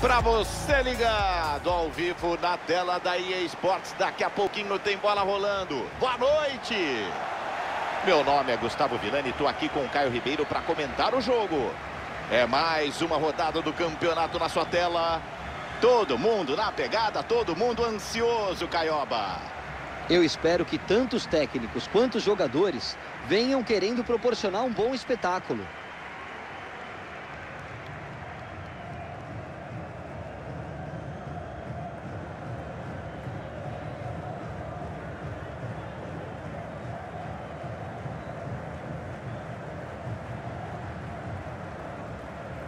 Para você ligado ao vivo na tela da EA Sports, daqui a pouquinho tem bola rolando. Boa noite! Meu nome é Gustavo Villani e estou aqui com o Caio Ribeiro para comentar o jogo. É mais uma rodada do campeonato na sua tela. Todo mundo na pegada, todo mundo ansioso, Caioba. Eu espero que tanto os técnicos quanto jogadores venham querendo proporcionar um bom espetáculo.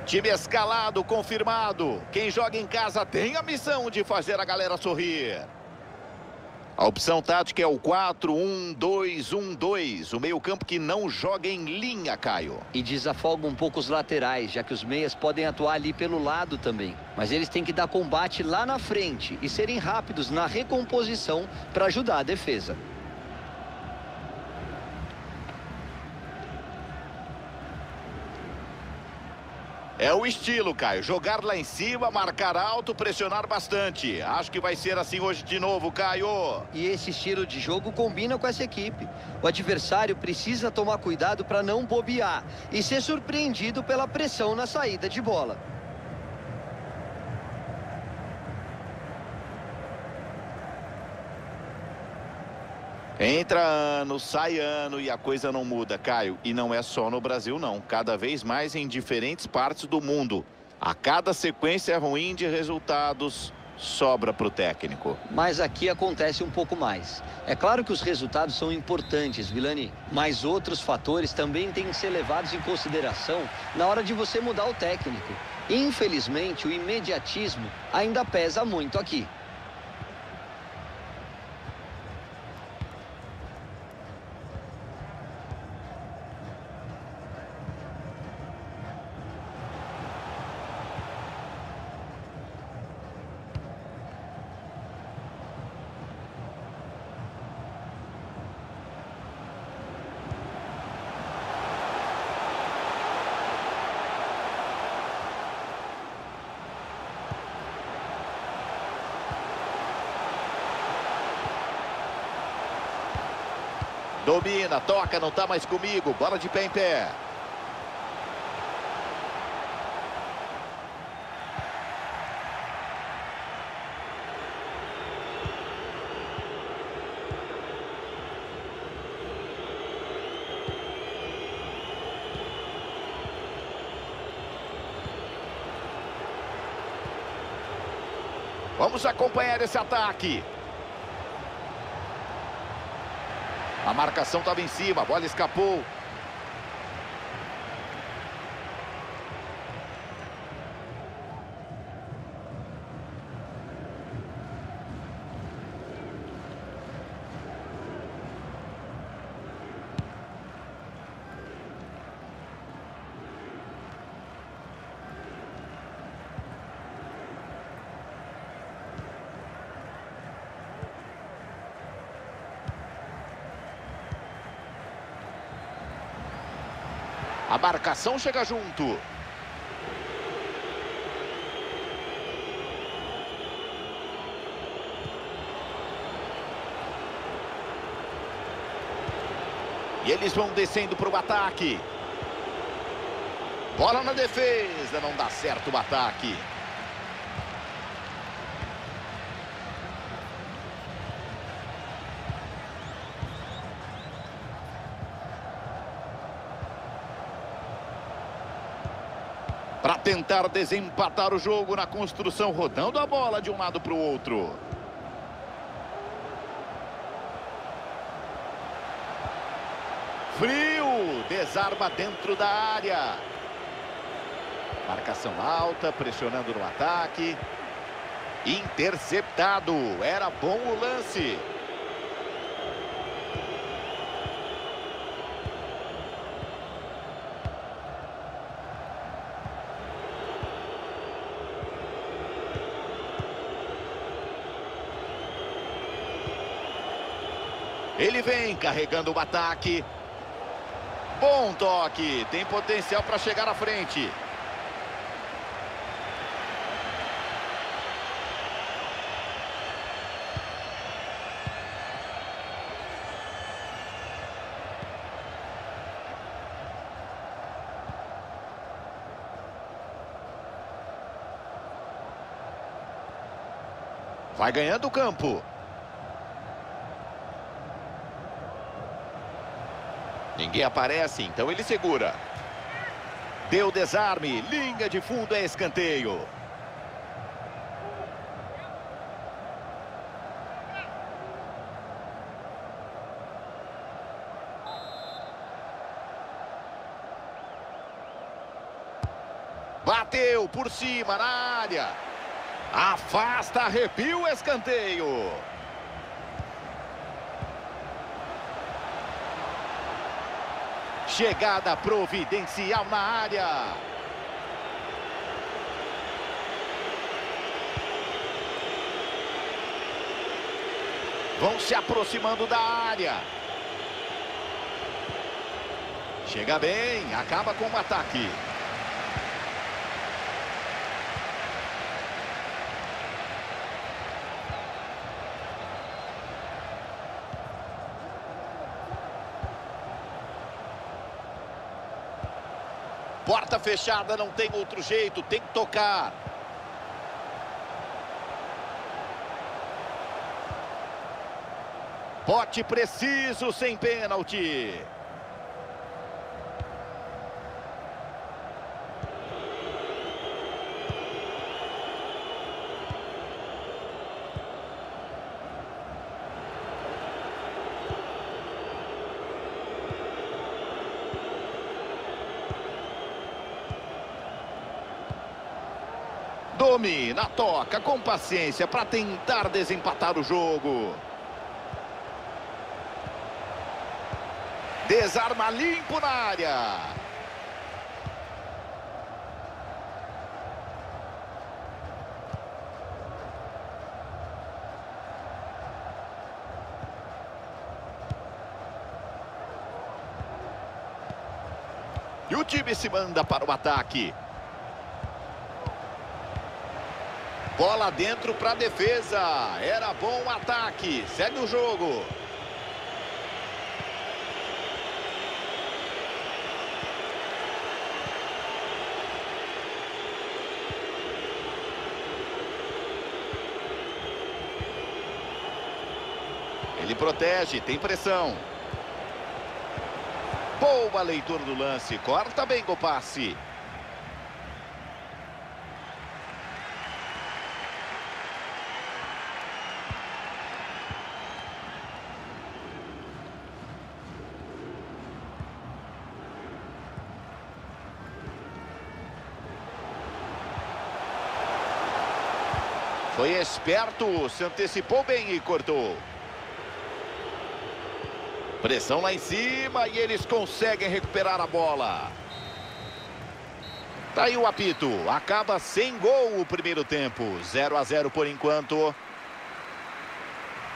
Time escalado, confirmado. Quem joga em casa tem a missão de fazer a galera sorrir. A opção tática é o 4-1-2-1-2. O meio-campo que não joga em linha, Caio. E desafoga um pouco os laterais, já que os meias podem atuar ali pelo lado também. Mas eles têm que dar combate lá na frente e serem rápidos na recomposição para ajudar a defesa. É o estilo, Caio. Jogar lá em cima, marcar alto, pressionar bastante. Acho que vai ser assim hoje de novo, Caio. E esse estilo de jogo combina com essa equipe. O adversário precisa tomar cuidado para não bobear e ser surpreendido pela pressão na saída de bola. Entra ano, sai ano e a coisa não muda, Caio. E não é só no Brasil, não. Cada vez mais em diferentes partes do mundo. A cada sequência ruim de resultados, sobra para o técnico. Mas aqui acontece um pouco mais. É claro que os resultados são importantes, Vilani, mas outros fatores também têm que ser levados em consideração na hora de você mudar o técnico. Infelizmente, o imediatismo ainda pesa muito aqui. Domina, toca, não está mais comigo. Bola de pé em pé. Vamos acompanhar esse ataque. A marcação estava em cima, a bola escapou. A marcação chega junto. E eles vão descendo para o ataque. Bola na defesa, não dá certo o ataque. Tentar desempatar o jogo na construção, rodando a bola de um lado para o outro. Frio, desarma dentro da área. Marcação alta, pressionando no ataque. Interceptado, era bom o lance. Ele vem carregando o ataque. Bom toque. Tem potencial para chegar à frente. Vai ganhando o campo. Ninguém aparece, então ele segura. Deu desarme, linha de fundo é escanteio. Bateu por cima na área. Afasta, arrepio o escanteio. Chegada providencial na área. Vão se aproximando da área. Chega bem, acaba com o ataque. Porta fechada, não tem outro jeito, tem que tocar. Bote preciso, sem pênalti. Domina, toca com paciência para tentar desempatar o jogo. Desarma limpo na área. E o time se manda para o ataque. Bola dentro para a defesa. Era bom o ataque. Segue o jogo. Ele protege, tem pressão. Boa leitura do lance. Corta bem com o passe. Foi esperto, se antecipou bem e cortou. Pressão lá em cima e eles conseguem recuperar a bola. Tá aí o apito. Acaba sem gol o primeiro tempo. 0 a 0 por enquanto.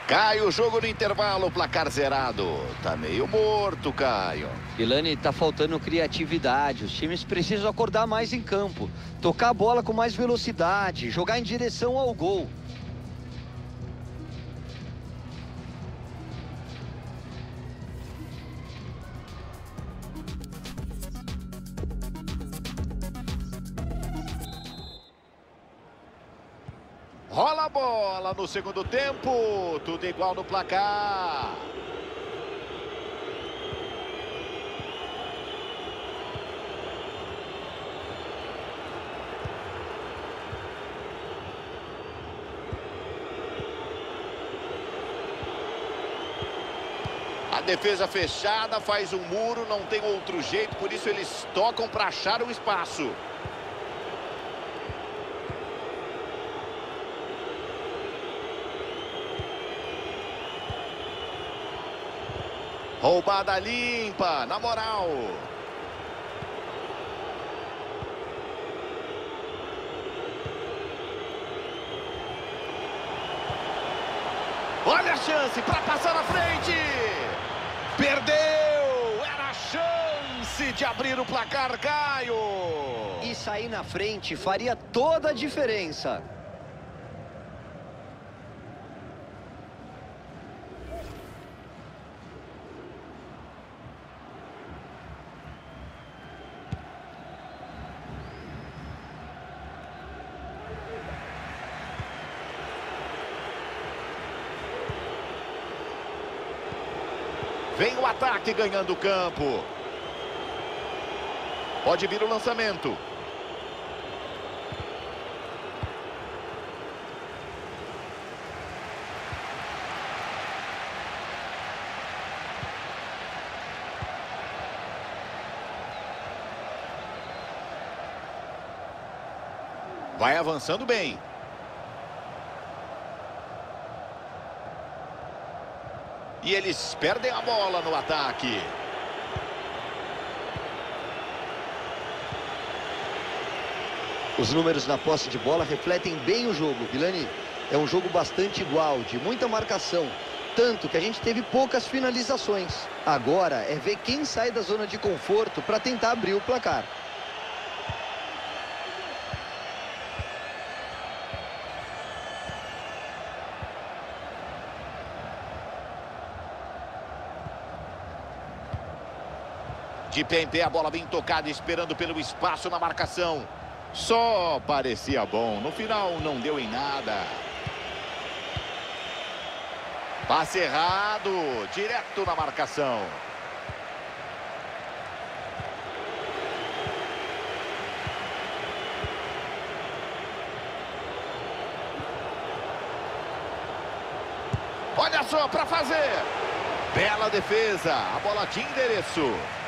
Cai o jogo no intervalo, placar zerado. Tá meio morto, Caio. Ilani, tá faltando criatividade. Os times precisam acordar mais em campo. Tocar a bola com mais velocidade, jogar em direção ao gol. No segundo tempo. Tudo igual no placar. A defesa fechada faz um muro, não tem outro jeito, por isso eles tocam para achar o espaço. Roubada limpa, na moral. Olha a chance para passar na frente. Perdeu. Era a chance de abrir o placar, Caio. E sair na frente faria toda a diferença. Vem o ataque ganhando o campo. Pode vir o lançamento. Vai avançando bem. E eles perdem a bola no ataque. Os números na posse de bola refletem bem o jogo, Vilani. É um jogo bastante igual, de muita marcação. Tanto que a gente teve poucas finalizações. Agora é ver quem sai da zona de conforto para tentar abrir o placar. De pé em pé, a bola bem tocada, esperando pelo espaço na marcação. Só parecia bom. No final, não deu em nada. Passe errado, direto na marcação. Olha só para fazer. Bela defesa. A bola de endereço.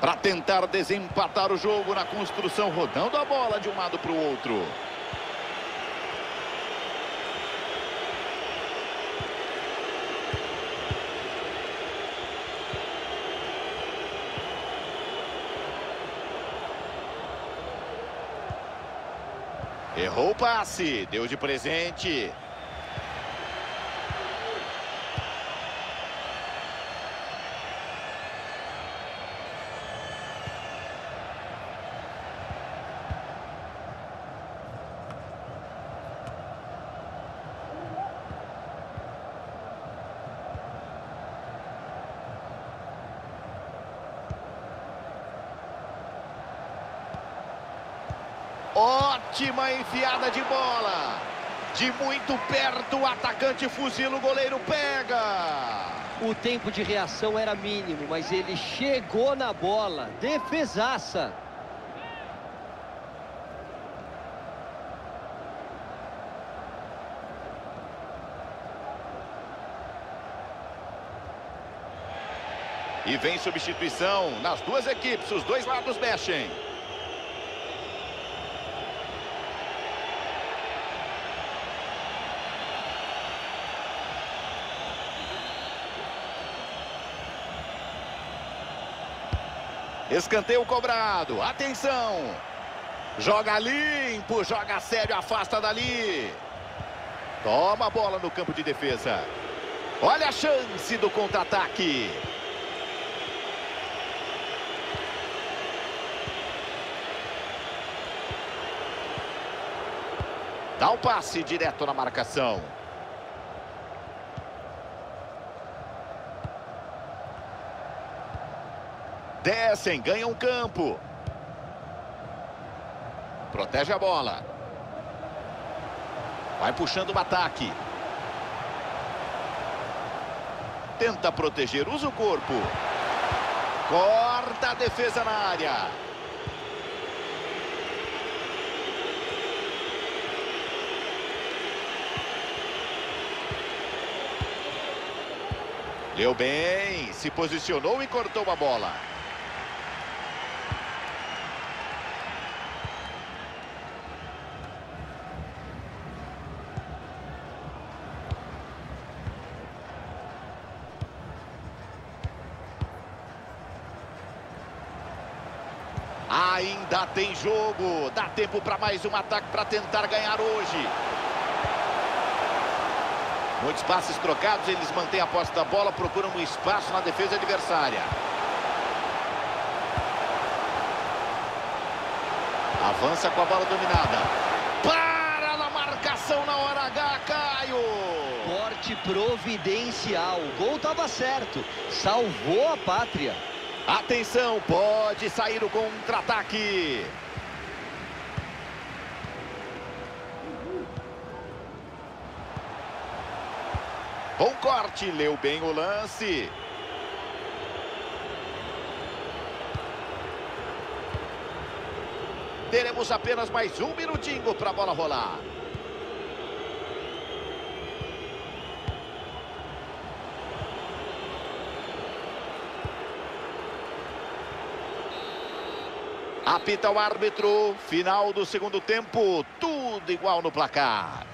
Para tentar desempatar o jogo na construção, rodando a bola de um lado para o outro. Errou o passe, deu de presente. Ótima enfiada de bola. De muito perto, o atacante fuzila, o goleiro pega. O tempo de reação era mínimo, mas ele chegou na bola. Defesaça. E vem substituição nas duas equipes, os dois lados mexem. Escanteio cobrado. Atenção. Joga limpo, joga sério, afasta dali. Toma a bola no campo de defesa. Olha a chance do contra-ataque. Dá o passe direto na marcação. Descem, ganham campo. Protege a bola. Vai puxando o ataque. Tenta proteger, usa o corpo. Corta a defesa na área. Deu bem, se posicionou e cortou a bola. Ainda tem jogo. Dá tempo para mais um ataque para tentar ganhar hoje. Muitos passes trocados, eles mantêm a posse da bola, procuram um espaço na defesa adversária. Avança com a bola dominada. Para na marcação na hora H, Caio. Corte providencial. O gol estava certo. Salvou a pátria. Atenção, pode sair o contra-ataque. Bom corte, leu bem o lance. Teremos apenas mais um minutinho para a bola rolar. Apita o árbitro, final do segundo tempo, tudo igual no placar.